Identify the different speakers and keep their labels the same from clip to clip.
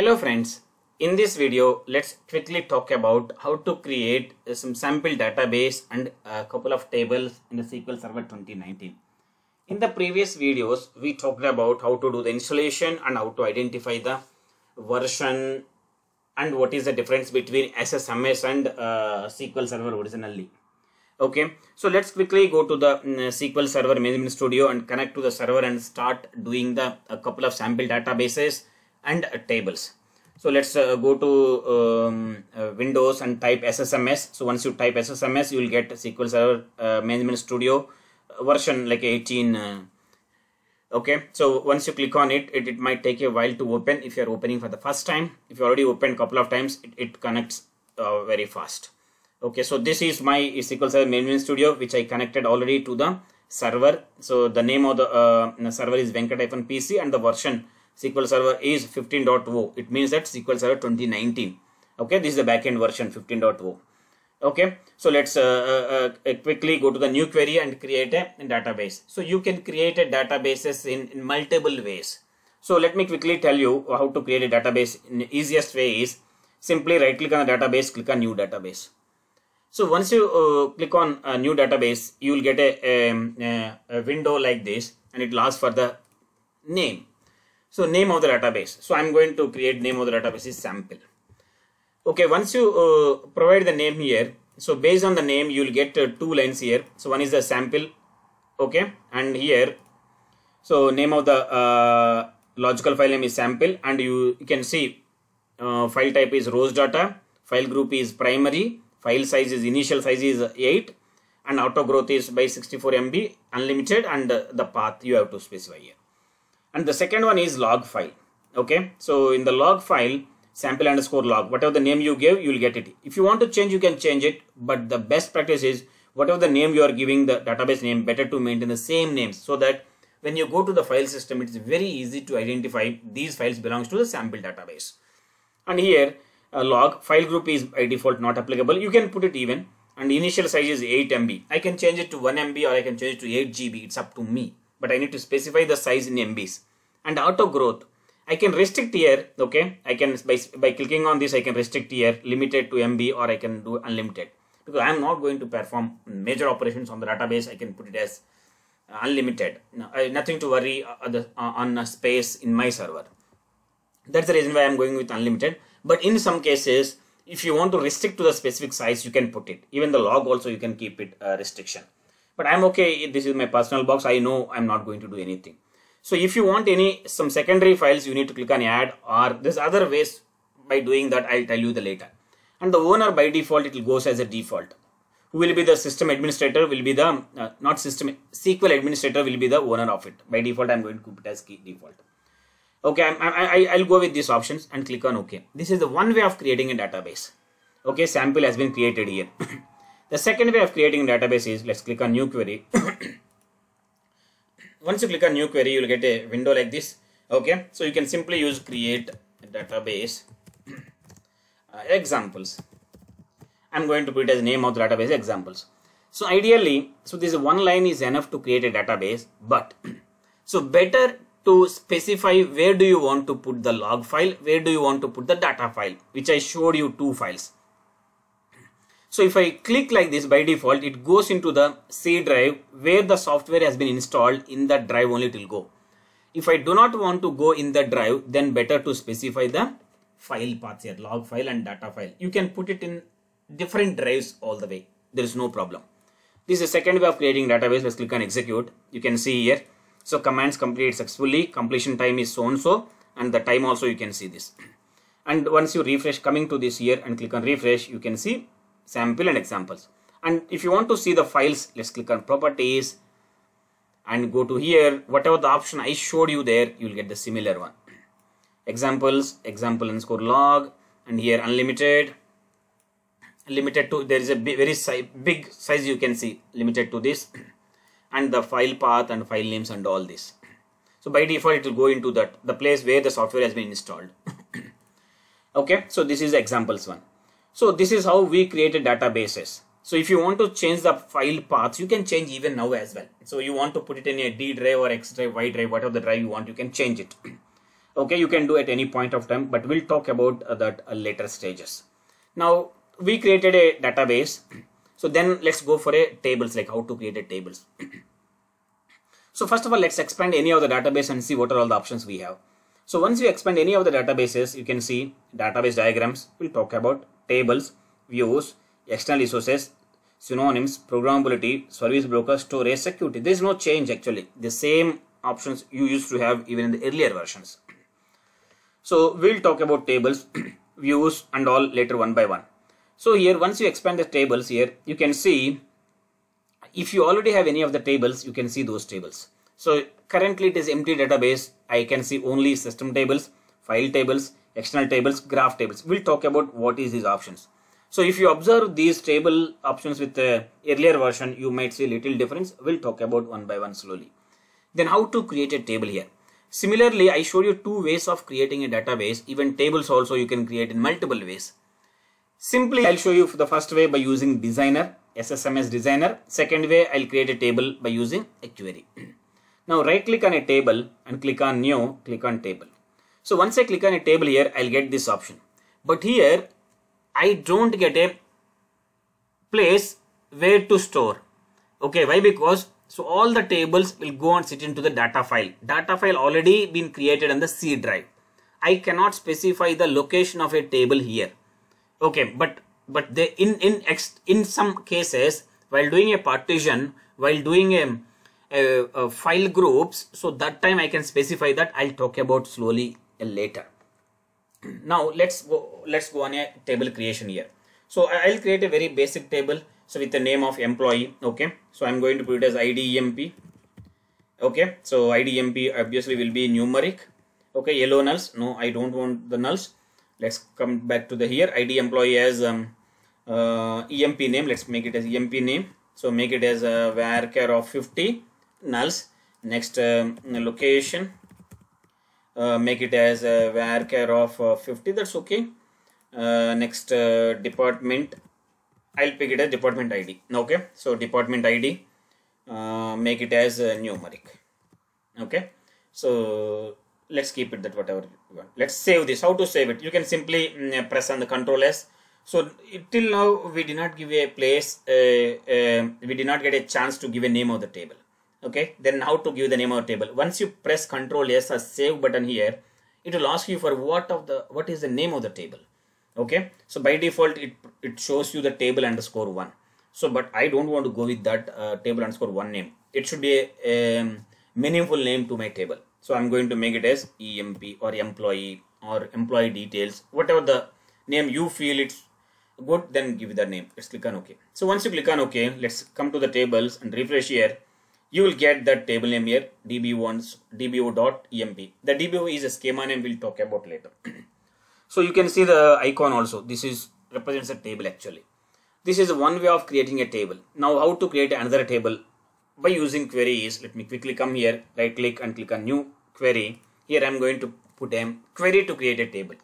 Speaker 1: Hello friends, in this video let's quickly talk about how to create uh, some sample database and a couple of tables in the SQL Server 2019. In the previous videos we talked about how to do the installation and how to identify the version and what is the difference between SSMS and uh, SQL Server originally. Okay, so let's quickly go to the mm, SQL Server Management Studio and connect to the server and start doing the a couple of sample databases and uh, tables. So let's uh, go to um, uh, Windows and type SSMS. So once you type SSMS, you will get SQL Server uh, Management Studio version like 18. Uh, okay, so once you click on it, it, it might take a while to open if you are opening for the first time. If you already opened couple of times, it, it connects uh, very fast. Okay, so this is my SQL Server Management Studio which I connected already to the server. So the name of the server is Venkat-PC and the version SQL Server is 15.0. It means that SQL Server 2019. Okay, this is the backend version 15.0. Okay, so let's uh, uh, quickly go to the new query and create a database. So you can create a databases in, in multiple ways. So let me quickly tell you how to create a database. In easiest way is simply right click on the database, click on new database. So once you uh, click on a new database, you will get a, a, a window like this and it will ask for the name so name of the database. So I'm going to create name of the database is sample. Okay, once you uh, provide the name here, so based on the name you will get uh, two lines here. So one is the sample, okay, and here, so name of the uh, logical file name is sample, and you, you can see uh, file type is rows data, file group is primary, file size is initial size is 8, and auto growth is by 64 MB unlimited, and the path you have to specify here and the second one is log file. Okay? So in the log file sample underscore log whatever the name you give you will get it. If you want to change you can change it but the best practice is whatever the name you are giving the database name better to maintain the same names so that when you go to the file system it's very easy to identify these files belongs to the sample database. And here log file group is by default not applicable. You can put it even. And initial size is 8 MB I can change it to 1 MB or I can change it to 8 GB it's up to me but I need to specify the size in MBs and auto growth. I can restrict here okay? I can by, by clicking on this I can restrict here limited to MB or I can do unlimited. Because I am not going to perform major operations on the database. I can put it as unlimited. No, I, nothing to worry on a space in my server. That's the reason why I'm going with unlimited. But in some cases if you want to restrict to the specific size you can put it. Even the log also you can keep it uh, restriction but I'm okay this is my personal box I know I'm not going to do anything so if you want any some secondary files, you need to click on add or there's other ways by doing that. I'll tell you the later. And the owner by default, it will goes as a default. Who will be the system administrator will be the, uh, not system, SQL administrator will be the owner of it. By default, I'm going to keep it as key default. Okay, I'm, I, I'll go with these options and click on OK. This is the one way of creating a database. Okay, sample has been created here. the second way of creating a database is, let's click on new query. once you click on new query you will get a window like this okay? So you can simply use create database. Uh, examples. I'm going to put it as name of the database examples. So ideally so this one line is enough to create a database but so better to specify where do you want to put the log file where do you want to put the data file which i showed you two files so if I click like this by default, it goes into the C drive where the software has been installed in that drive only it will go. If I do not want to go in the drive, then better to specify the file paths here, log file and data file. You can put it in different drives all the way. There is no problem. This is the second way of creating database. Let's click on execute. You can see here. So commands complete successfully. Completion time is so and so and the time also you can see this. And once you refresh coming to this here and click on refresh, you can see sample and examples. And if you want to see the files let's click on properties and go to here. Whatever the option I showed you there you will get the similar one. Examples example underscore log and here unlimited. Limited to there is a very si big size you can see limited to this and the file path and file names and all this. So by default it will go into that the place where the software has been installed. Okay so this is examples one so this is how we created databases. So if you want to change the file paths, you can change even now as well. So you want to put it in a D drive or X drive, Y drive, whatever the drive you want, you can change it. okay you can do at any point of time but we'll talk about uh, that uh, later stages now we created a database so then let's go for a tables like how to create a tables so first of all let's expand any of the database and see what are all the options we have so once you expand any of the databases you can see database diagrams we'll talk about tables views external resources synonyms programmability service broker storage security there is no change actually the same options you used to have even in the earlier versions so we'll talk about tables, views and all later one by one. So here once you expand the tables here, you can see if you already have any of the tables, you can see those tables. So currently it is empty database. I can see only system tables, file tables, external tables, graph tables. We'll talk about what is these options. So if you observe these table options with the earlier version, you might see little difference. We'll talk about one by one slowly. Then how to create a table here. Similarly, I showed you two ways of creating a database. Even tables also you can create in multiple ways. Simply, I'll show you the first way by using designer, SSMS designer. Second way, I'll create a table by using a query. now right click on a table and click on new, click on table. So once I click on a table here, I'll get this option. But here, I don't get a place where to store. Okay, why? Because so all the tables will go and sit into the data file. Data file already been created on the C drive. I cannot specify the location of a table here. Okay, but but they in in in some cases while doing a partition, while doing a, a, a file groups, so that time I can specify that. I'll talk about slowly later. Now let's go let's go on a table creation here. So I'll create a very basic table so with the name of employee okay? So i'm going to put it as idemp okay? So idemp obviously will be numeric okay? Allow nulls. No i don't want the nulls. Let's come back to the here. Id employee as um, uh, emp name. Let's make it as emp name. So make it as a varchar of 50 nulls. Next uh, location uh, make it as a varchar of uh, 50 that's okay uh, next uh, department I'll pick it as department ID. Okay, so department ID, uh, make it as uh, numeric. Okay, so let's keep it that whatever you want. Let's save this. How to save it? You can simply mm, press on the Control S. So till now we did not give a place. We did not get a chance to give a name of the table. Okay, then how to give the name of the table? Once you press Control S or Save button here, it will ask you for what of the what is the name of the table. Okay? So by default it it shows you the table underscore one. So but i don't want to go with that uh, table underscore one name. It should be a, a, meaningful name to my table. So i'm going to make it as emp or employee or employee details. Whatever the name you feel it's good then give the name. Let's click on ok so once you click on ok let's come to the tables and refresh here you will get that table name here DB1s, dbo1 dbo.emp the dbo is a schema name we'll talk about later So you can see the icon also. This is represents a table actually. This is one way of creating a table. Now how to create another table by using query is Let me quickly come here, right click and click on new query. Here I am going to put a query to create a table.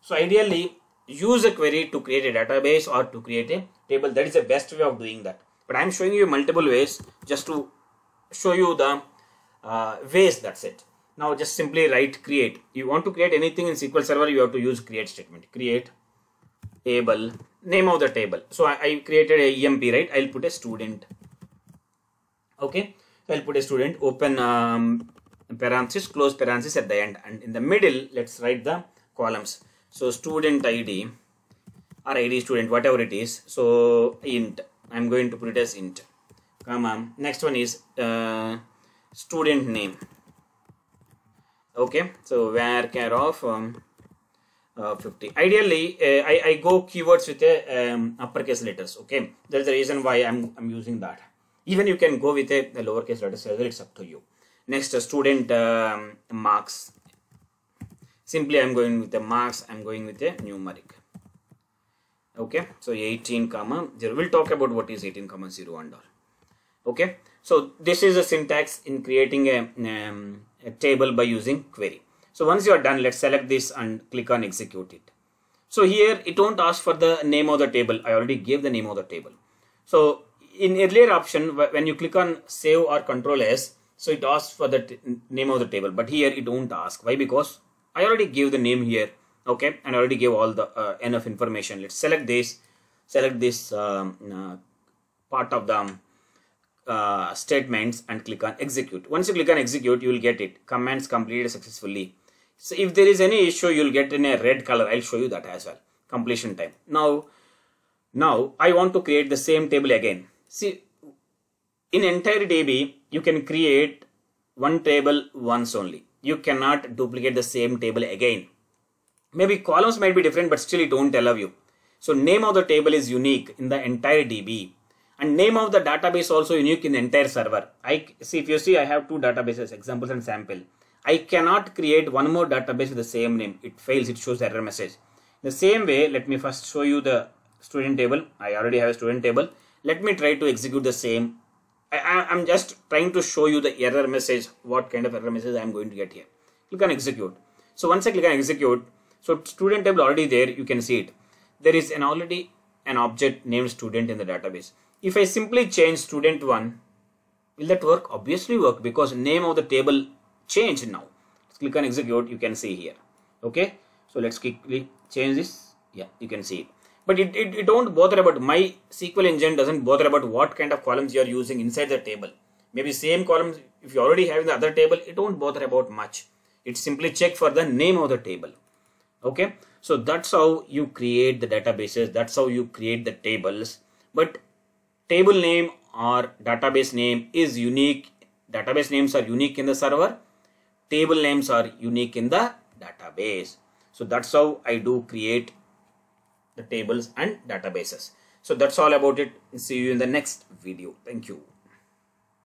Speaker 1: So ideally use a query to create a database or to create a table. That is the best way of doing that. But I am showing you multiple ways just to show you the uh, ways that's it. Now just simply write create. You want to create anything in SQL Server, you have to use create statement. Create table, name of the table. So I, I created a EMP, right? I'll put a student. Okay. I'll put a student, open um, parenthesis, close parenthesis at the end. And in the middle, let's write the columns. So student ID or ID student, whatever it is. So int, I'm going to put it as int. Next one is uh, student name. Okay so varchar of um, uh, 50 ideally uh, I, I go keywords with a um, uppercase letters okay? That's the reason why I'm, I'm using that. Even you can go with a, a lowercase letters as well it's up to you. Next uh, student um, marks. Simply I'm going with the marks I'm going with a numeric. Okay so 18 comma 0 we'll talk about what is 18 comma 0 and all okay so this is a syntax in creating a um, a table by using query. So once you are done, let's select this and click on execute it. So here it won't ask for the name of the table. I already gave the name of the table. So in earlier option, when you click on save or control S, so it asks for the name of the table, but here it won't ask. Why? Because I already gave the name here okay and I already gave all the uh, enough information let's select this select this um, uh, part of the uh, statements and click on execute. Once you click on execute you will get it. Commands completed successfully. So if there is any issue you'll get in a red color. I'll show you that as well. Completion time. Now now I want to create the same table again. See in entire DB you can create one table once only. You cannot duplicate the same table again. Maybe columns might be different but still it won't allow you. So name of the table is unique in the entire DB and name of the database also unique in the entire server. I see if you see I have two databases examples and sample. I cannot create one more database with the same name. It fails. It shows error message. The same way let me first show you the student table. I already have a student table. Let me try to execute the same. I, am just trying to show you the error message, what kind of error message I am going to get here. Click on execute. So once I click on execute, so student table already there, you can see it. There is an already an object named student in the database. If I simply change student one, will that work? Obviously work because name of the table changed now. Let's click on execute, you can see here. Okay. So let's quickly change this. Yeah, you can see it but it, it, it don't bother about my SQL engine doesn't bother about what kind of columns you are using inside the table. Maybe same columns if you already have in the other table, it don't bother about much. It simply check for the name of the table. Okay, so that's how you create the databases. That's how you create the tables. But table name or database name is unique. Database names are unique in the server. Table names are unique in the database. So that's how I do create the tables and databases. So that's all about it. See you in the next video. Thank you.